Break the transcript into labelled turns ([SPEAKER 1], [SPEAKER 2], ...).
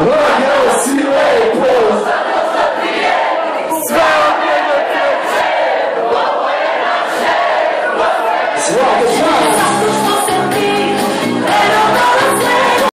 [SPEAKER 1] Oh,